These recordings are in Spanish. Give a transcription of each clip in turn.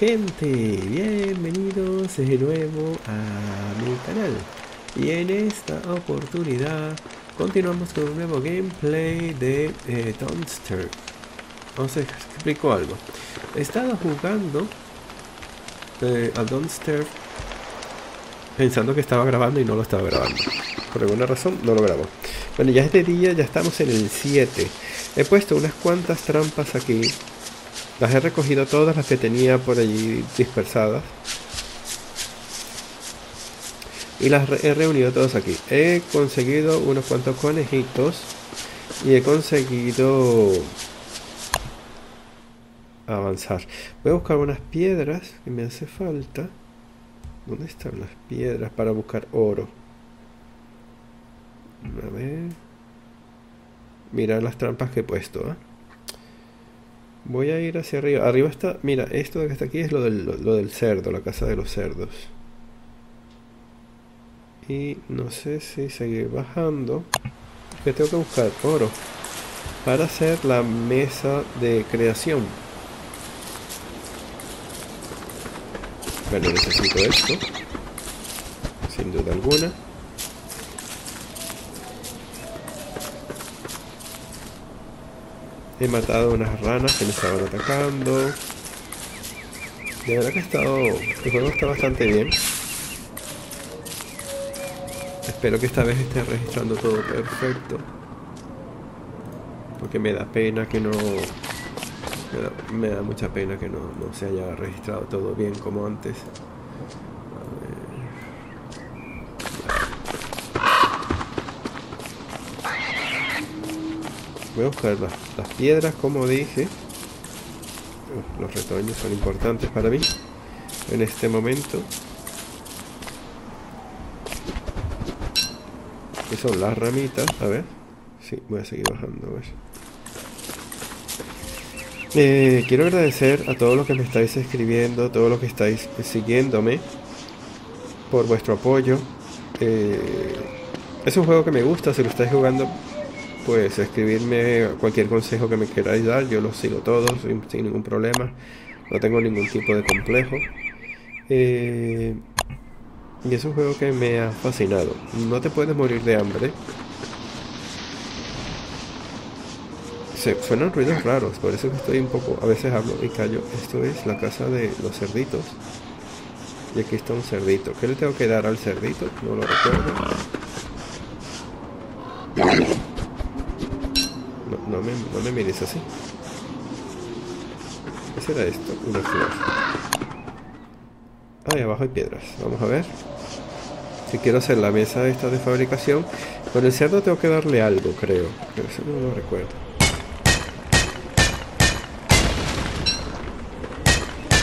gente, bienvenidos de nuevo a mi canal. Y en esta oportunidad continuamos con un nuevo gameplay de eh, Donster os explico algo. He estado jugando eh, a Donster pensando que estaba grabando y no lo estaba grabando. Por alguna razón no lo grabo bueno ya es de día, ya estamos en el 7 he puesto unas cuantas trampas aquí las he recogido todas las que tenía por allí dispersadas. Y las he reunido todas aquí. He conseguido unos cuantos conejitos. Y he conseguido avanzar. Voy a buscar unas piedras que me hace falta. ¿Dónde están las piedras para buscar oro? A ver. Mira las trampas que he puesto. ¿eh? Voy a ir hacia arriba. Arriba está, mira, esto que está aquí es lo del, lo, del cerdo, la casa de los cerdos. Y no sé si seguir bajando. Que tengo que buscar oro para hacer la mesa de creación. Bueno, necesito esto. Sin duda alguna. He matado unas ranas que me estaban atacando. De verdad que ha estado... El juego está bastante bien. Espero que esta vez esté registrando todo perfecto. Porque me da pena que no... Me da, mucha pena que no, no se haya registrado todo bien como antes. Voy a buscar las, piedras, como dije. Los retoños son importantes para mí en este momento. Que son las ramitas. A ver. Sí, voy a seguir bajando. A. Eh, quiero agradecer a todos los que me estáis escribiendo, todos los que estáis siguiéndome por vuestro apoyo. Eh, es un juego que me gusta, si lo estáis jugando pues escribirme cualquier consejo que me queráis dar, yo los sigo todos sin, ningún problema, no tengo ningún tipo de complejo. Eh, y es un juego que me ha fascinado. No te puedes morir de hambre. Se, suenan ruidos raros, por eso que estoy un poco, a veces hablo y callo. Esto es la casa de los cerditos. Y aquí está un cerdito. ¿Qué le tengo que dar al cerdito? No lo recuerdo. No me, mires así. ¿Qué será esto? Una flor. Ahí abajo hay piedras. Vamos a ver. Si quiero hacer la mesa esta de fabricación. Con el cerdo tengo que darle algo, creo. Pero eso no lo recuerdo.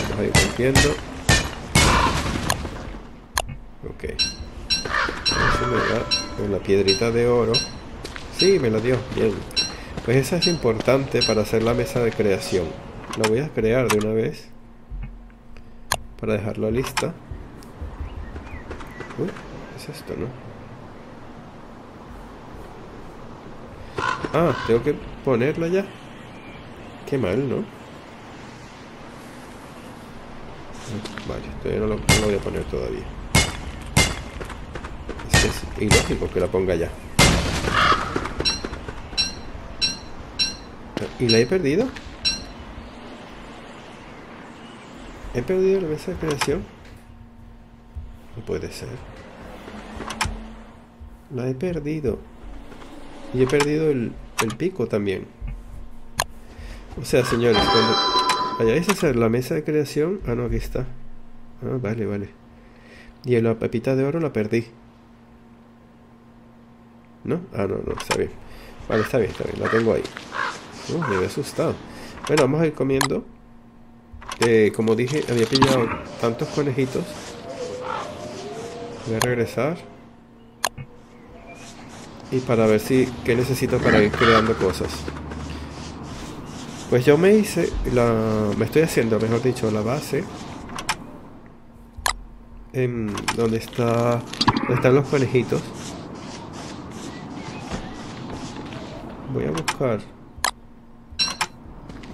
Vamos a ir rompiendo. Ok. Eso me da una piedrita de oro. Sí, me lo dio. Bien. Pues esa es importante para hacer la mesa de creación. La voy a crear de una vez. Para dejarlo lista. Uy, ¿qué es esto, no? Ah, tengo que ponerla ya. Qué mal, ¿no? Vale, todavía no lo, no lo voy a poner todavía. Es es ilógico que la ponga ya. ¿Y la he perdido? ¿He perdido la mesa de creación? No puede ser. La he perdido. Y he perdido el, pico también. O sea, señores, cuando vayáis a hacer la mesa de creación... Ah, no, aquí está. Ah, vale, vale. Y la pepita de oro la perdí. ¿No? Ah, no, no, está bien. Vale, está bien, está bien. La tengo ahí. Uh, me había asustado. Bueno, vamos a ir comiendo. Eh, como dije, había pillado tantos conejitos. Voy a regresar. Y para ver si qué necesito para ir creando cosas. Pues yo me hice la. Me estoy haciendo, mejor dicho, la base. En donde está. Donde están los conejitos. Voy a buscar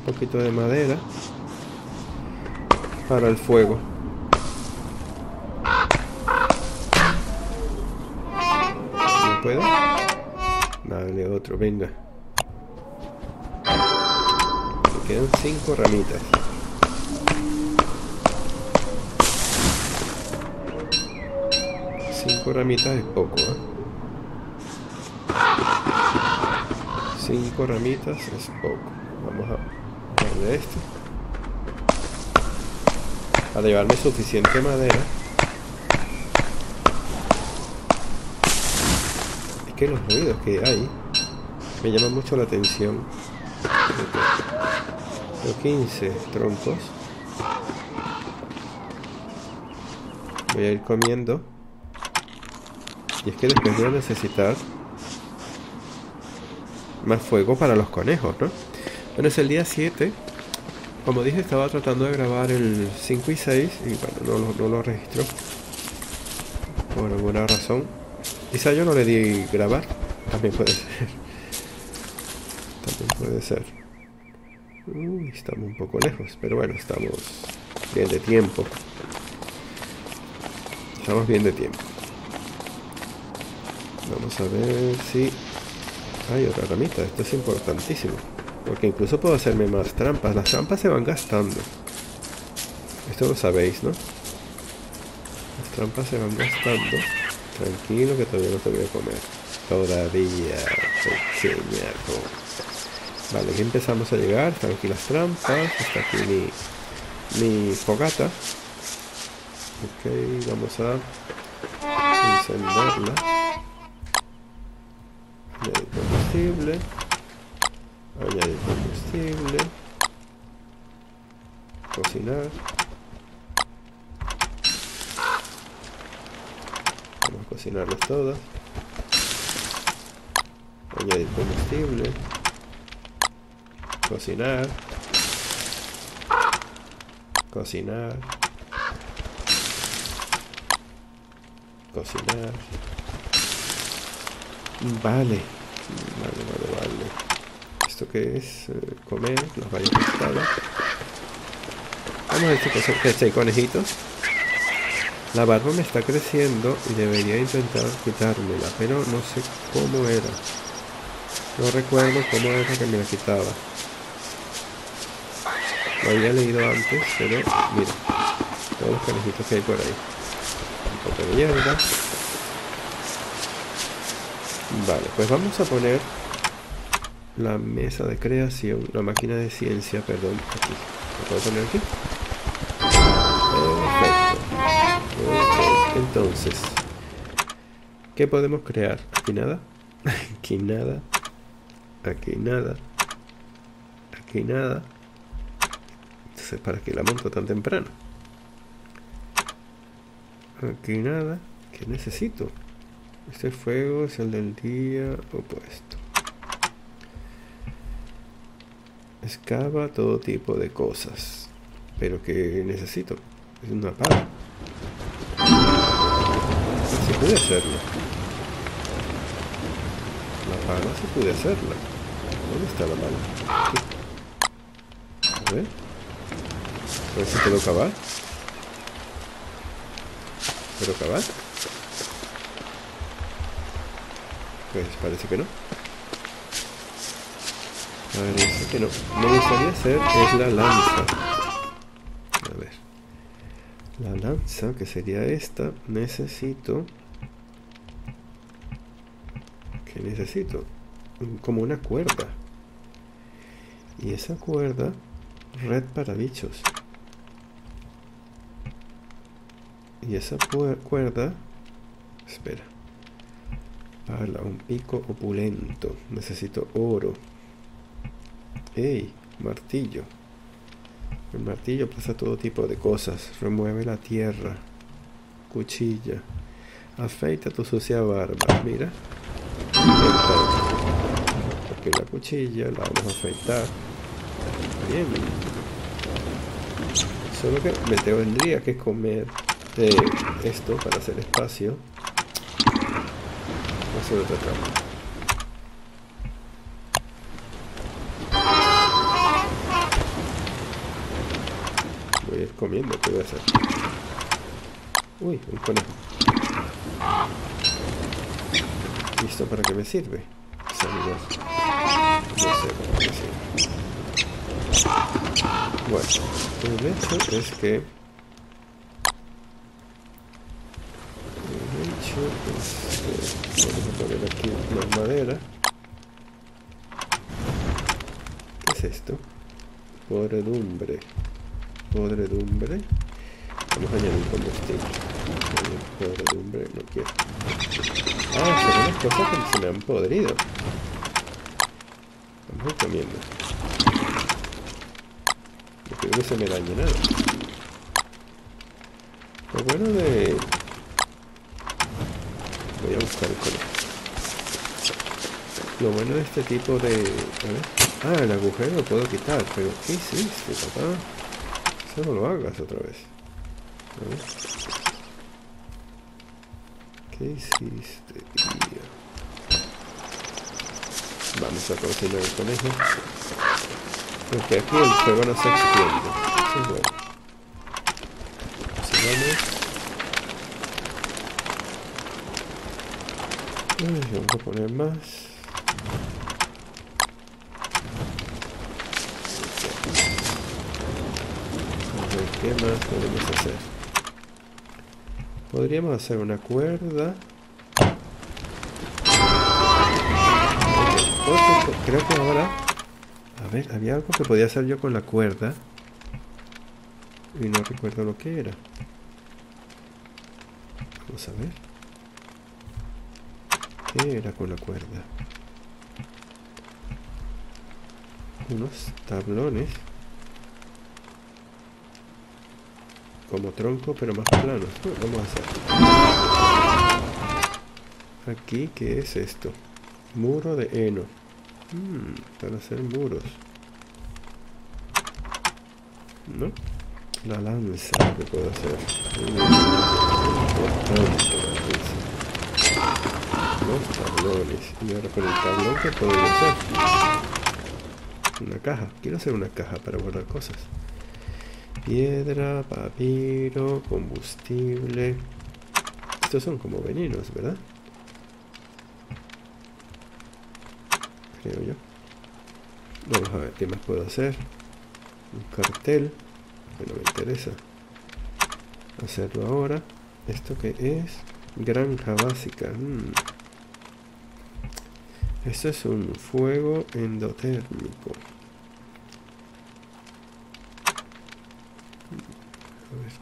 poquito de madera para el fuego. ¿No puedo? Dale otro, venga. Me quedan cinco ramitas. Cinco ramitas es poco, ¿eh? Cinco ramitas es poco. Vamos a darle esto. Para llevarme suficiente madera. Es que los ruidos que hay me llaman mucho la atención. Los 15 troncos. Voy a ir comiendo. Y es que después voy a necesitar más fuego para los conejos, ¿no? Bueno, es el día 7. Como dije, estaba tratando de grabar el 5 y 6 y bueno, no no lo registró. Por alguna razón. Quizá yo no le di grabar. También puede ser. También puede ser. Uy, estamos un poco lejos, pero bueno, estamos bien de tiempo. Estamos bien de tiempo. Vamos a ver si... Hay otra ramita, esto es importantísimo. Porque incluso puedo hacerme más trampas. Las trampas se van gastando. Esto lo sabéis, ¿no? Las trampas se van gastando. Tranquilo que todavía no te voy a comer. Todavía, pequeñaco. Vale, aquí empezamos a llegar. Están aquí las trampas. Está aquí mi, mi fogata. Ok, vamos a encenderla añadir combustible añadir combustible cocinar. Vamos a cocinarlas todas. Añadir combustible cocinar. Cocinar. Cocinar. Vale, vale, vale, vale. ¿Esto qué es? Eh, comer, los varios pescados. Vamos a qué que hay conejitos. La barba me está creciendo y debería intentar quitármela, pero no sé cómo era. No recuerdo cómo era que me la quitaba. Lo había leído antes, pero mira, todos los conejitos que hay por ahí. Un poco de hierba. Vale, pues vamos a poner la mesa de creación, la máquina de ciencia, perdón, aquí. ¿Lo puedo poner aquí? Perfecto. Entonces, ¿qué podemos crear? Aquí nada, aquí nada, aquí nada, aquí nada. Entonces, ¿para qué la monto tan temprano? Aquí nada. ¿Qué necesito? Este fuego es el del día opuesto. Excava todo tipo de cosas. Pero que necesito. Es una pala. Se puede hacerlo. La pala se puede hacerla. ¿Dónde está la pala? Aquí. A ver. A ver si puedo cavar. ¿Puedo cavar? Pues parece que no. Parece que no. Me gustaría hacer es la lanza. A ver. La lanza, que sería esta, necesito... ¿Qué necesito? Como una cuerda. Y esa cuerda, red para bichos. Y esa cuerda... Espera. Pala, un pico opulento. Necesito oro. ¡Ey! Martillo. El martillo pasa todo tipo de cosas. Remueve la tierra. Cuchilla. Afeita tu sucia barba. Mira. Porque la cuchilla la vamos a afeitar. Bien. Solo que me tendría que comer esto para hacer espacio hacer otra. Comiendo, ¿qué voy a hacer? Uy, un conejo. ¿Listo para qué me sirve? No sé para qué me sirve. Bueno, el hecho es que... El hecho es que... Vamos a poner aquí más madera. ¿Qué es esto? Podredumbre. Podredumbre. Vamos a añadir combustible. Podredumbre, no quiero. Ah, son unas cosas que se me han podrido. Vamos a ir comiendo. No quiero que se me dañe nada. Lo bueno de... Voy a buscar el conejo. Lo bueno de este tipo de... Ah, el agujero lo puedo quitar, pero ¿qué hiciste, papá? No lo hagas otra vez. A ver. ¿Qué hiciste? Vamos a cocinar el conejo. Porque aquí el fuego no se extiende. Eso vamos. vamos a poner más. ¿Qué más podemos hacer? Podríamos hacer una cuerda. Creo que ahora... A ver, había algo que podía hacer yo con la cuerda. Y no recuerdo lo que era. Vamos a ver. ¿Qué era con la cuerda? Unos tablones. Como tronco pero más plano. Vamos a hacer. Aquí ¿qué es esto? muro de heno. Hmm, para hacer muros. ¿no? la lanza que puedo hacer los tablones. Y ahora con el tablón que puedo hacer una caja. Quiero hacer una caja para guardar cosas piedra, papiro, combustible. Estos son como venenos, ¿verdad? Creo yo. Vamos a ver qué más puedo hacer. Un cartel. Que no me interesa. Hacerlo ahora. ¿Esto qué es? Granja básica. Mm. Esto es un fuego endotérmico.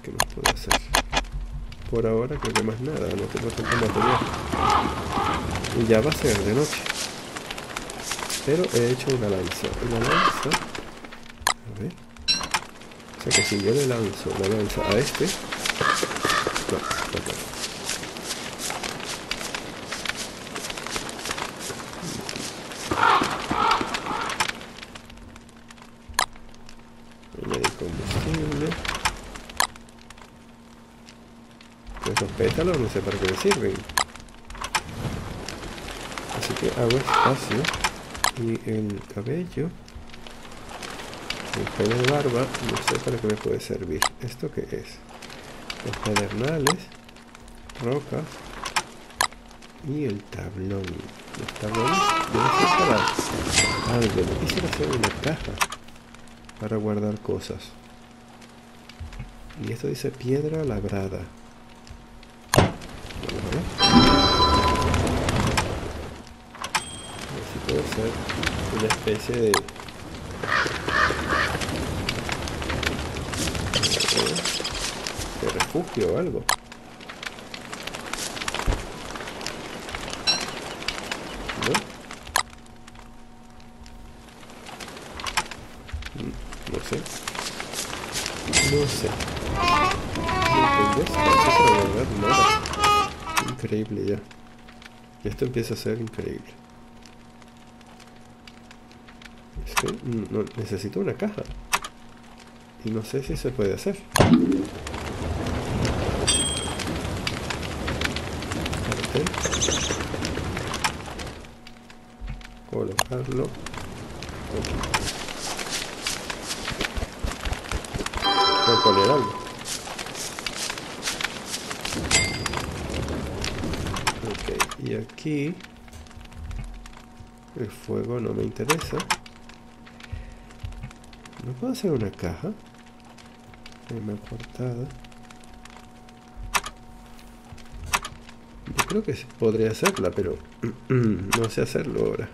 ¿Qué más puedo hacer? Por ahora creo que más nada, no tengo tanto material. Y ya va a ser de noche. Pero he hecho una lanza. Una lanza... A ver. O sea que si yo le lanzo la lanza a este... No, no pétalos no sé para qué me sirven. Así que hago espacio y el cabello, el pelo de barba, no sé para qué me puede servir. ¿Esto qué es? Los pedernales, rocas y el tablón. Los tablones deben ser para algo. No quisiera hacer una caja para guardar cosas. Y esto dice piedra labrada. Puede ser una especie de de refugio o algo increíble ya esto empieza a ser increíble no, necesito una caja. Y no sé si se puede hacer. Colocarlo. Voy a poner algo. Y aquí el fuego no me interesa. ¿No puedo hacer una caja? Una cortada. Yo creo que podría hacerla, pero no sé hacerlo ahora.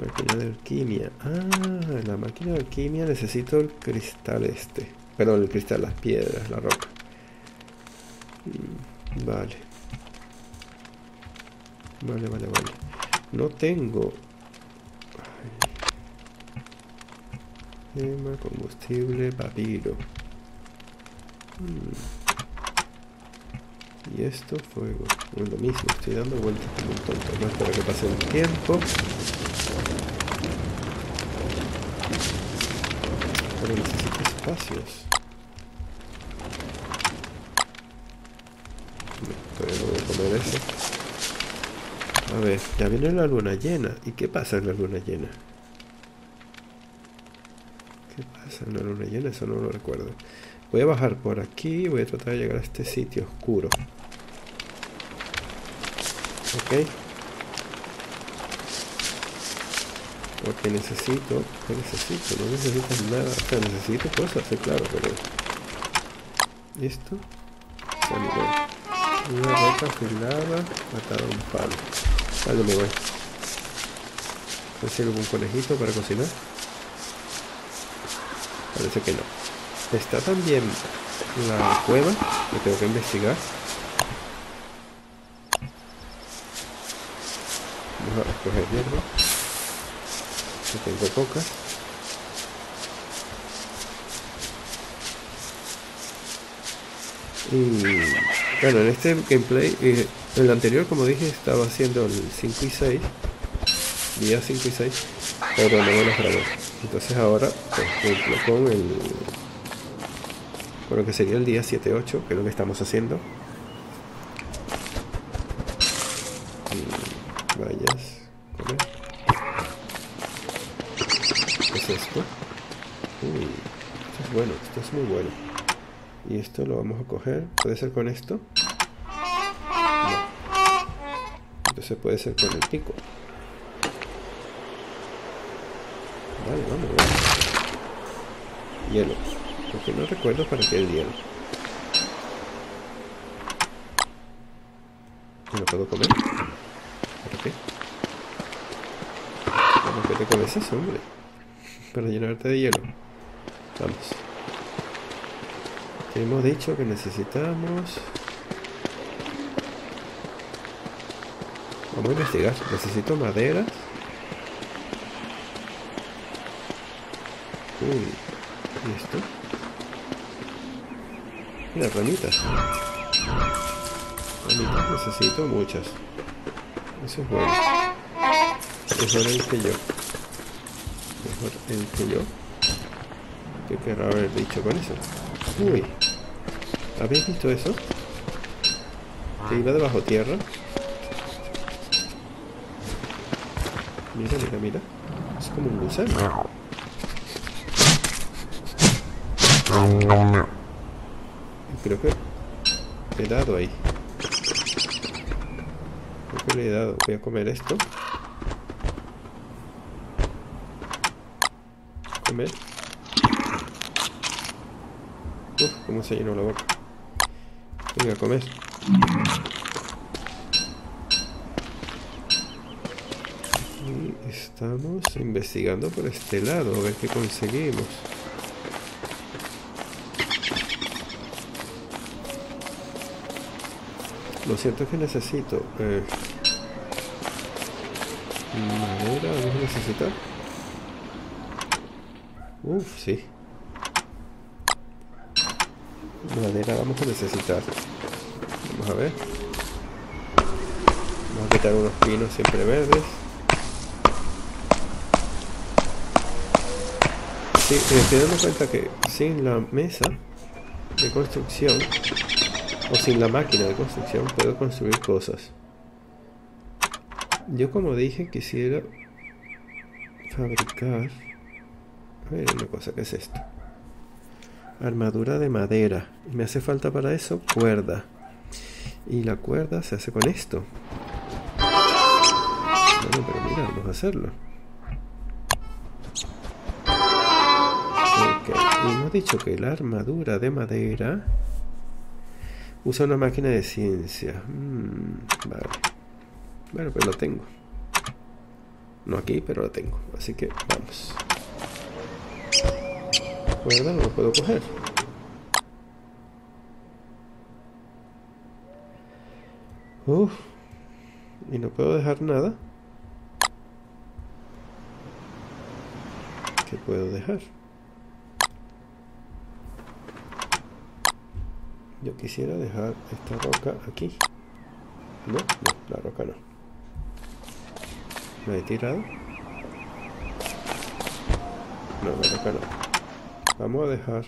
Máquina de alquimia. Ah, la máquina de alquimia necesito el cristal este. Perdón, el cristal, las piedras, la roca. Mm, vale. Vale, vale, vale. No tengo... Gema, combustible, papiro. Mm. Y esto, fuego. Es lo mismo, estoy dando vueltas como un tonto. Más para que pase el tiempo. Pero necesito espacios. No voy a comer eso. Ver, ya viene la luna llena. ¿Y qué pasa en la luna llena? ¿Qué pasa en la luna llena? Eso no lo recuerdo. Voy a bajar por aquí y voy a tratar de llegar a este sitio oscuro. Ok. Porque necesito, ¿qué necesito? No necesito nada, o sea, necesito cosas, sí, claro, pero... Esto, Una roca afilada, matar a un palo. Vale, me voy. ¿Consigo algún conejito para cocinar? Parece que no. Está también la cueva, que tengo que investigar. Vamos a escoger hierba. Que tengo pocas. Y bueno, en este gameplay, eh, el anterior como dije estaba haciendo el 5 y 6, día 5 y 6, pero no me lo grabé. Entonces ahora pues, cumplo con el con lo que sería el día 7-8, que es lo que estamos haciendo. Vayas. ¿Qué es esto? Uy, esto es bueno, esto es muy bueno. Y esto lo vamos a coger. ¿Puede ser con esto? Entonces puede ser con el pico. Vale, vamos. Hielo. Porque no recuerdo para qué el hielo. ¿No lo puedo comer? ¿Para qué? ¿Para qué te comes eso, hombre? Para llenarte de hielo. Vamos. hemos dicho que necesitamos... Vamos a investigar. Necesito madera. Uy, ¿y esto? Mira, ramitas. Necesito muchas. Eso es bueno. Mejor el que yo. Mejor el que yo. ¿Qué querrá haber dicho con eso? Uy. ¿Habéis visto eso? Que iba debajo tierra. Mira, mira, mira. Es como un gusano. Creo que he dado ahí. Creo que le he dado. Voy a comer esto. Comer. Uf, cómo se llenó la boca. Venga, comer. Y estamos investigando por este lado, a ver qué conseguimos. Lo cierto es que necesito eh, madera, vamos a necesitar. Uf, sí. Madera vamos a necesitar. Vamos a ver. Vamos a quitar unos pinos siempre verdes. Sí, me estoy dando cuenta que sin la mesa de construcción o sin la máquina de construcción puedo construir cosas. Yo como dije quisiera fabricar... A ver una cosa, ¿qué es esto? Armadura de madera. Me hace falta para eso cuerda. Y la cuerda se hace con esto. Bueno, pero mira, vamos a hacerlo. Hemos dicho que la armadura de madera usa una máquina de ciencia. Mm, vale. Bueno, pues lo tengo. No aquí, pero lo tengo. Así que vamos. ¿Verdad? No lo puedo coger. Uf. Y no puedo dejar nada. ¿Qué puedo dejar? Yo quisiera dejar esta roca aquí. No, no, la roca no. ¿Me he tirado? No, la roca no. Vamos a dejar...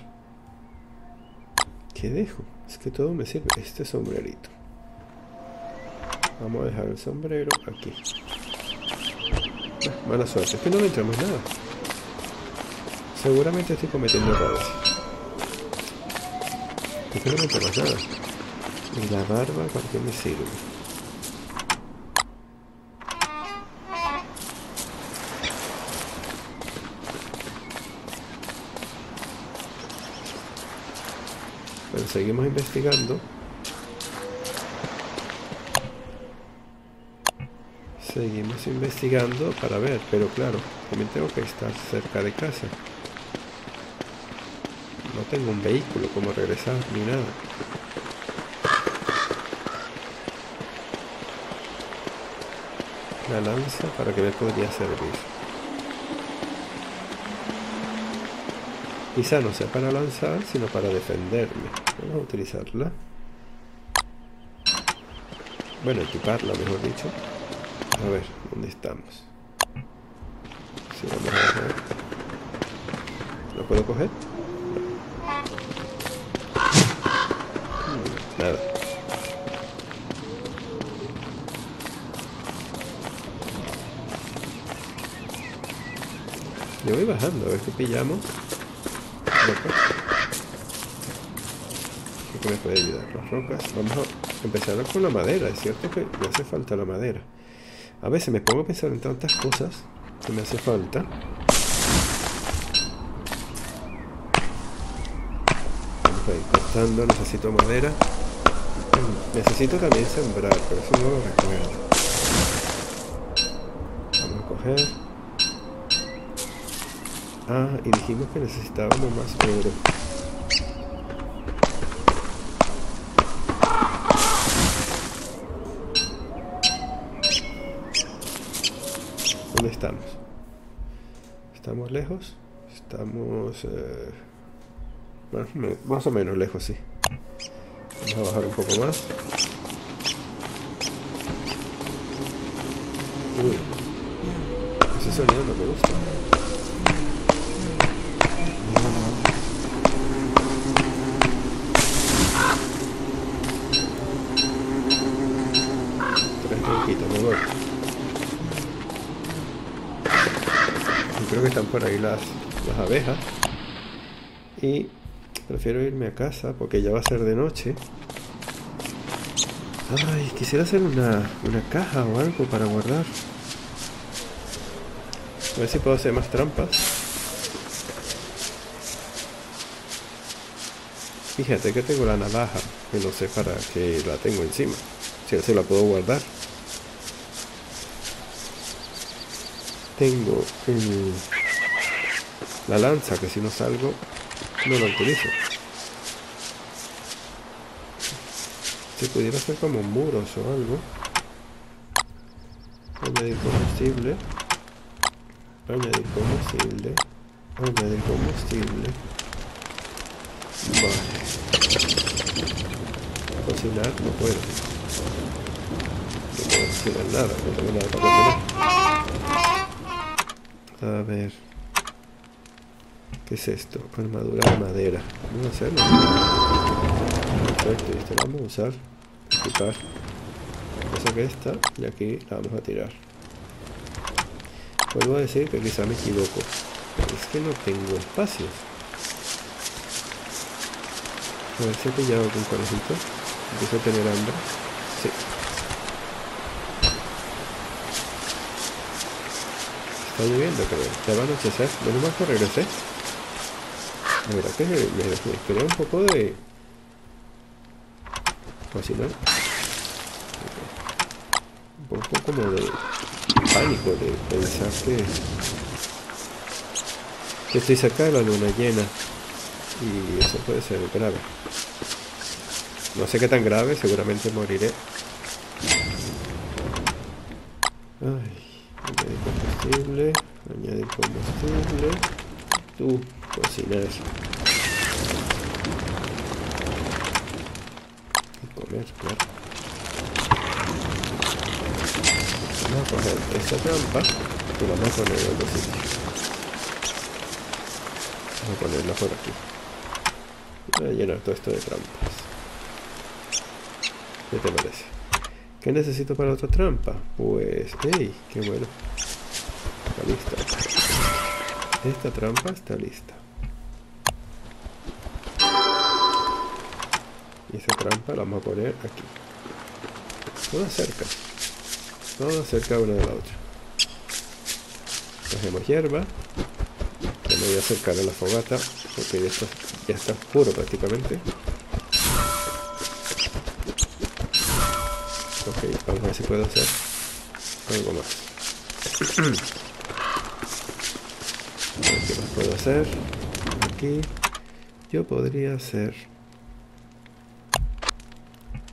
¿Qué dejo? Es que todo me sirve. Este sombrerito. Vamos a dejar el sombrero aquí. Ah, mala suerte, es que no le entramos nada. Seguramente estoy cometiendo errores. Es que entramos nada. La barba, ¿para qué me sirve? Bueno, seguimos investigando. Seguimos investigando para ver, pero claro, también tengo que estar cerca de casa. Tengo un vehículo como regresar ni nada. La lanza, ¿para qué me podría servir? Quizá no sea para lanzar, sino para defenderme. Vamos a utilizarla. Bueno, equiparla, mejor dicho. A ver, ¿dónde estamos? Si vamos a. ¿Lo puedo coger? Hmm, Yo voy bajando, a ver qué pillamos. Rocas. ¿Qué me puede ayudar? Las rocas. Vamos a empezar con la madera. Es cierto que me hace falta la madera. A veces me pongo a pensar en tantas cosas que me hace falta. Vamos a ir cortando, necesito madera. Necesito también sembrar, pero eso no lo recuerdo. Vamos a coger. Ah, y dijimos que necesitábamos más oro. ¿Dónde estamos? ¿Estamos lejos? Estamos... Eh, bueno, más o menos lejos, sí. Vamos a bajar un poco más. Uy. Ese sonido no me gusta. Tres tronquitos, me creo que están por ahí las, las abejas. Y prefiero irme a casa porque ya va a ser de noche. Ay, quisiera hacer una, una caja o algo para guardar. A ver si puedo hacer más trampas. Fíjate que tengo la navaja, que no sé para que la tengo encima. Si así la puedo guardar. Tengo la lanza, que si no salgo, no la utilizo. Si pudiera hacer como muros o algo. Añadir combustible. Añadir combustible. Añadir combustible. Vale. Cocinar no puedo. No puedo cocinar nada, no tengo nada para cocinar. A ver. ¿Qué es esto? Armadura de madera. Vamos a hacerlo. Perfecto, y esto lo vamos a usar. Equipar. Cosa que esta, y aquí la vamos a tirar. Vuelvo a decir que quizá me equivoco. Es que no tengo espacio. A ver si he pillado algún conejito. Empiezo a tener hambre. Sí. Está lloviendo, pero ya va a anochecer. Menos mal que regresé. Verdad que me, me crea un poco de... Cocinar. Un poco como de pánico de pensar que, que estoy cerca de la luna llena y eso puede ser grave. No sé qué tan grave, seguramente moriré. Ay, añadir combustible, añadir combustible. Tú, cocinar. Y comer, claro. Vamos a coger esta trampa y la vamos a poner en otro sitio. Vamos a ponerla por aquí. Voy a llenar todo esto de trampas. ¿Qué te parece? ¿Qué necesito para otra trampa? Pues, ¡hey! ¡Qué bueno! Está lista. Esta trampa está lista. Y esa trampa la vamos a poner aquí. Todas cerca. Todas cerca una de la otra. Cogemos hierba. Ya me voy a acercar a la fogata porque ya está, ya está puro prácticamente. Ok, vamos a ver si puedo hacer algo más. A ver qué más puedo hacer. Aquí yo podría hacer...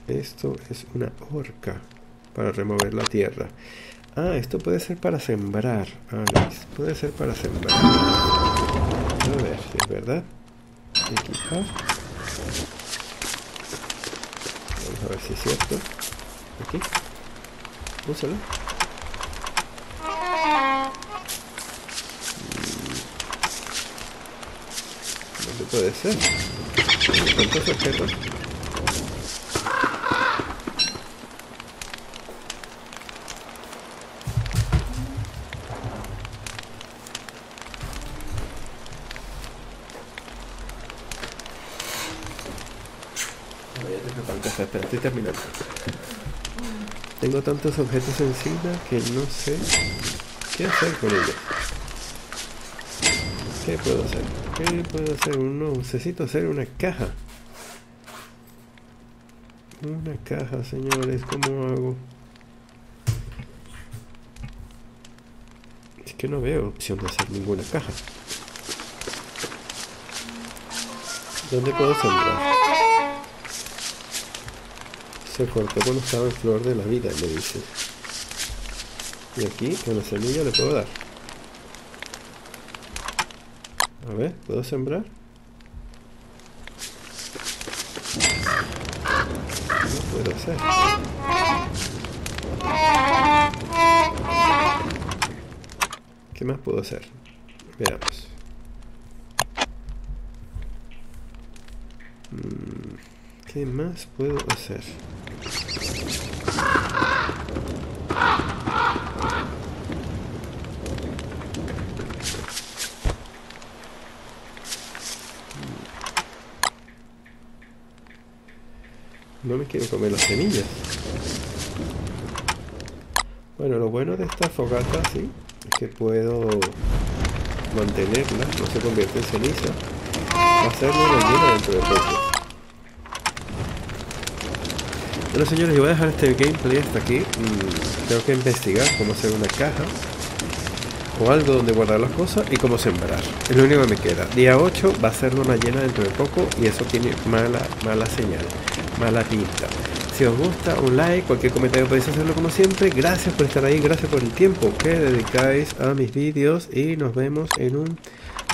Esto es una horca para remover la tierra. Ah, esto puede ser para sembrar. Alex, puede ser para sembrar. A ver si es verdad. Equipar. Vamos a ver si es cierto. Aquí. Úsalo. ¿Dónde puede ser? ¿Cuántos objetos? Estoy terminando. Tengo tantos objetos encima que no sé qué hacer con ellos. ¿Qué puedo hacer? ¿Qué puedo hacer? No, necesito hacer una caja. Una caja, señores, ¿cómo hago? Es que no veo opción de hacer ninguna caja. ¿Dónde puedo sembrar? Se cortó cuando estaba en flor de la vida, me dice. Y aquí, en la semilla le puedo dar. A ver, ¿puedo sembrar? No puedo hacer. ¿Qué más puedo hacer? Veamos. ¿Qué más puedo hacer? No me quiero comer las semillas. Bueno, lo bueno de esta fogata, sí, es que puedo mantenerla, no se convierte en ceniza. Va a ser una dentro de poco. Bueno señores, yo voy a dejar este gameplay hasta aquí. Mm, tengo que investigar cómo hacer una caja o algo donde guardar las cosas y cómo sembrar. Es lo único que me queda. Día 8 va a ser luna llena dentro de poco y eso tiene mala, mala señal, mala pinta. Si os gusta, un like, cualquier comentario podéis hacerlo como siempre. Gracias por estar ahí, gracias por el tiempo que dedicáis a mis vídeos y nos vemos en un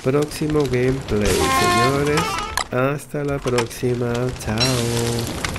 próximo gameplay. Señores, hasta la próxima. Chao.